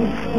It's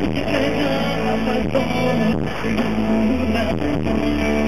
Thank you.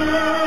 Amen.